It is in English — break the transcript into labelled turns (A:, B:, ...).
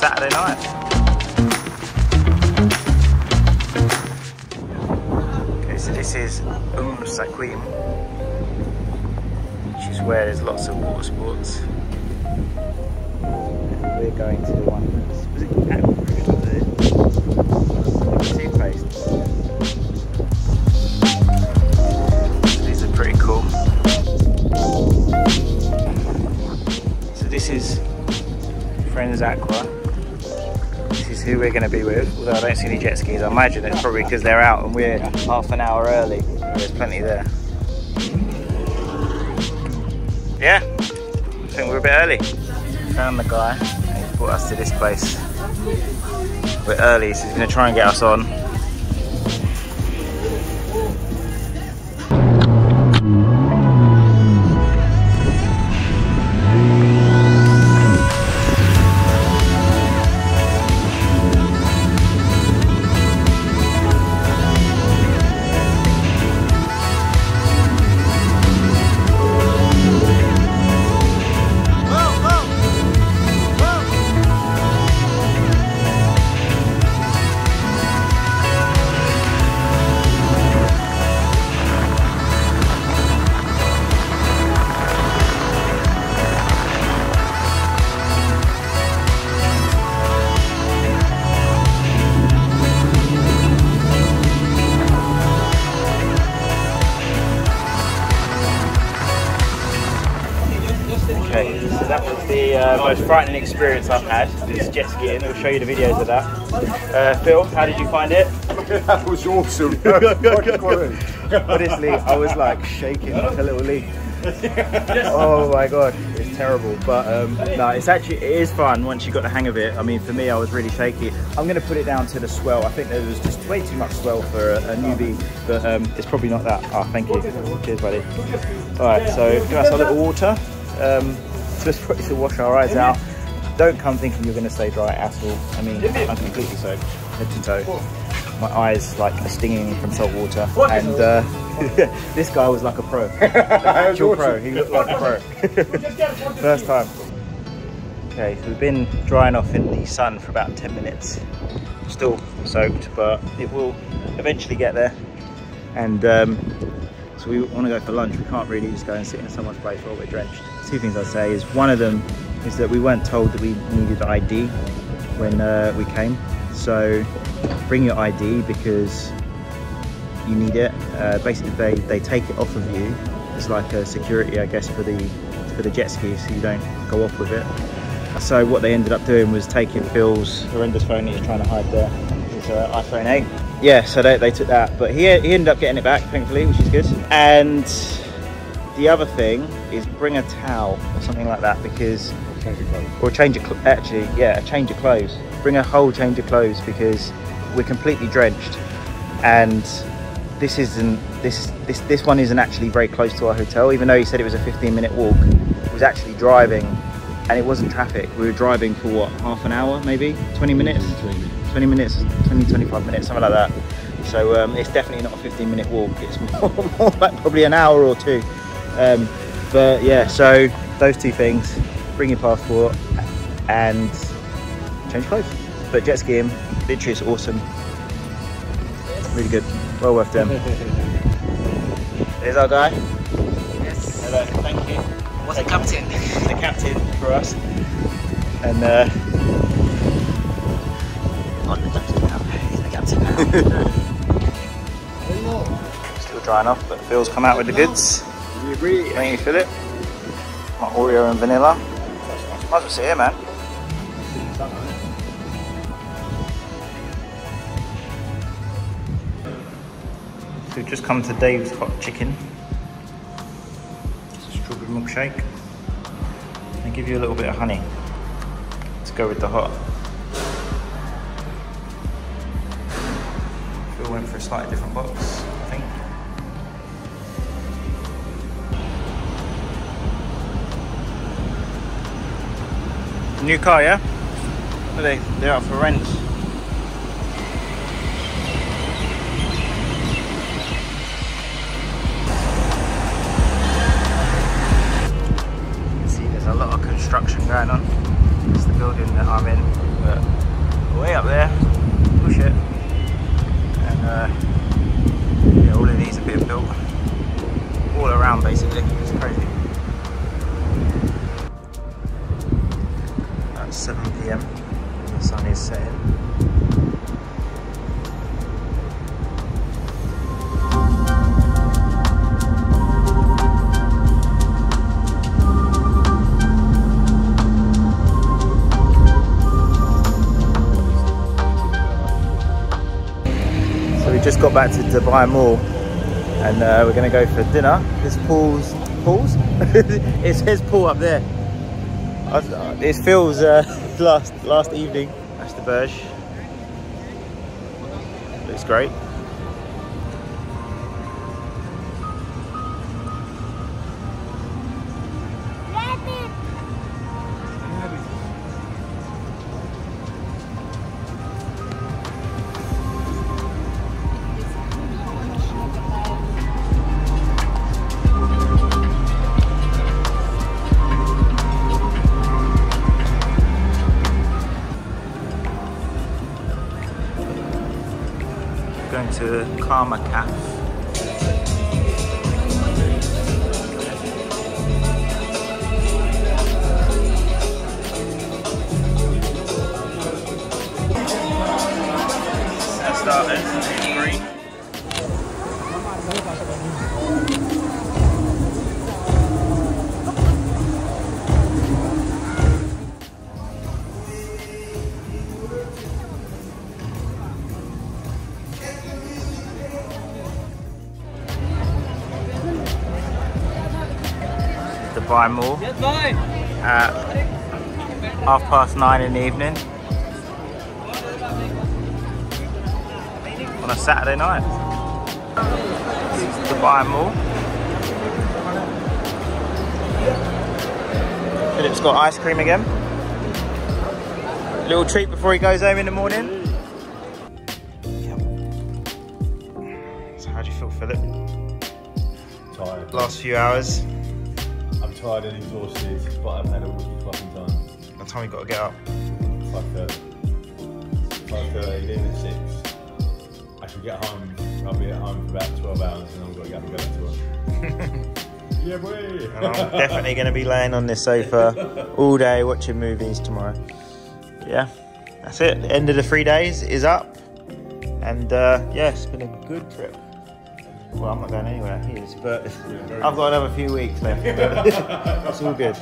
A: Saturday night. Okay, so this is Um Saquim, which is where there's lots of water sports. And we're going to the one that's, was it Toothpaste. These are pretty cool. So this is Friends Aqua. This is who we're going to be with, although I don't see any jet skis. I imagine it's probably because they're out and we're half an hour early. There's plenty there. Yeah, I think we're a bit early. Found the guy he's brought us to this place. We're early, so he's going to try and get us on. Okay, so that was the uh, most frightening experience I've had, this jet skiing. We'll show you the videos of that. Uh, Phil, how did you find it?
B: that was awesome.
A: Honestly, I was like shaking like a little leaf. Oh my god, it's terrible. But um, no, it's actually it is fun once you got the hang of it. I mean, for me, I was really shaky. I'm going to put it down to the swell. I think there was just way too much swell for a, a newbie, but um, it's probably not that. Oh, thank you. Cheers, buddy. All right, so give us a little water. Um, just to wash our eyes out. Don't come thinking you're going to stay dry at all. I mean, I'm completely soaked, head to toe. My eyes like are stinging from salt water, and uh, this guy was like a pro, actual pro. He looked like a pro. First time. Okay, so we've been drying off in the sun for about 10 minutes. Still soaked, but it will eventually get there. And um, so we want to go for lunch. We can't really just go and sit in someone's place while we're drenched. Two things I'd say is one of them is that we weren't told that we needed ID when uh, we came. So bring your ID because you need it. Uh, basically, they, they take it off of you. It's like a security, I guess, for the for the jet ski, so you don't go off with it. So what they ended up doing was taking Phil's horrendous phone he's trying to hide there, his uh, iPhone 8. Yeah, so they, they took that, but he, he ended up getting it back, thankfully, which is good. And the other thing is bring a towel or something like that because, or a change of cl- actually, yeah, a change of clothes. Bring a whole change of clothes because we're completely drenched, and this isn't this this this one isn't actually very close to our hotel. Even though he said it was a 15 minute walk, it was actually driving, and it wasn't traffic. We were driving for what half an hour, maybe 20 minutes, 20 minutes, 20 25 minutes, something like that. So um, it's definitely not a 15 minute walk. It's more, more like probably an hour or two. Um, but yeah, so those two things: bring your passport and change clothes. But jet skiing, literally, is awesome. Really good. Well worth them. There's our guy.
C: Yes.
A: Hello, thank you.
C: What's the captain?
A: The captain for us. And uh,
C: Not the captain now. He's the captain now.
A: still drying off, but Phil's come out with the goods. Thank you, Philip. My Oreo and vanilla. Might as well sit here, man. So we've just come to Dave's Hot Chicken. It's a strawberry milkshake. They give you a little bit of honey to go with the hot. Phil went for a slightly different box, New car, yeah? Are they? They're for rent. See there's a lot of construction going on. It's the building that I'm in. But way up there, push it. And uh, yeah, all of these are being built all around basically. It's crazy. At 7 pm, the sun is setting. So we just got back to Dubai Mall and uh, we're going to go for dinner. This Paul's, Paul's? it says pool up there. I, this feels uh, last last evening. That's the Burj. Looks great. To Karma Kafé. Dubai Mall at half past nine in the evening on a Saturday night. This is Dubai Mall. Philip's got ice cream again. Little treat before he goes home in the morning. Yep. So how do you feel, Philip?
B: Tired.
A: Last few hours.
B: I'm tired and exhausted, but I've had a wicked fucking time.
A: What time you got to get up?
B: 5.30. 5.30, leaving at 6. I should get home. I'll be at home for about 12 hours and I've got to get up and go back to work. yeah, boy!
A: And I'm definitely going to be laying on this sofa all day watching movies tomorrow. Yeah, that's it. The end of the three days is up. And uh, yeah, it's been a good trip. Well, I'm not going anywhere, he is, but I've got another few weeks left. It's all good.